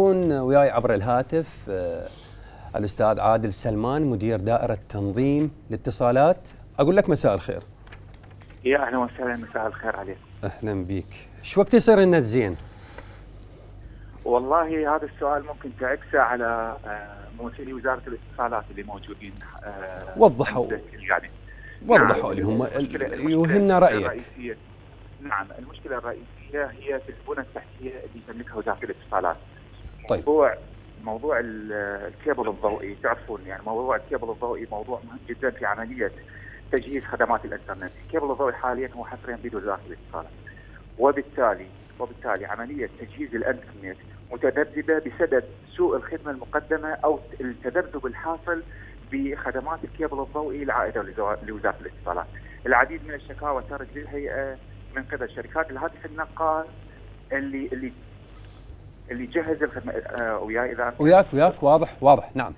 يكون وياي عبر الهاتف آه، الأستاذ عادل سلمان مدير دائرة تنظيم الاتصالات. أقول لك مساء الخير. يا أهلا وسهلا مساء الخير عليك. أهلا بيك. شو وقت يصير النت زين؟ والله هذا السؤال ممكن تعكسه على آه، ممثلي وزارة الاتصالات اللي موجودين آه، وضحوا. يعني. وضحوا نعم. لي هم يوهمنا رأيك. نعم المشكلة الرئيسية هي في البنى التحتية اللي تملكها وزارة الاتصالات. طيب. موضوع موضوع ال- الكيبل الضوئي تعرفون يعني موضوع الكيبل الضوئي موضوع مهم جدا في عملية تجهيز خدمات الإنترنت، الكيبل الضوئي حاليا هو حصريا بيد وزاره الاتصالات. وبالتالي وبالتالي عملية تجهيز الإنترنت متذبذبه بسبب سوء الخدمة المقدمة أو التذبذب الحاصل بخدمات الكيبل الضوئي العائده لوزارة الاتصالات. العديد من الشكاوى ترد للهيئة من قبل شركات الهاتف النقال اللي اللي اللي جهز الخدمة آه، وياي إذا وياك وياك واضح واضح نعم.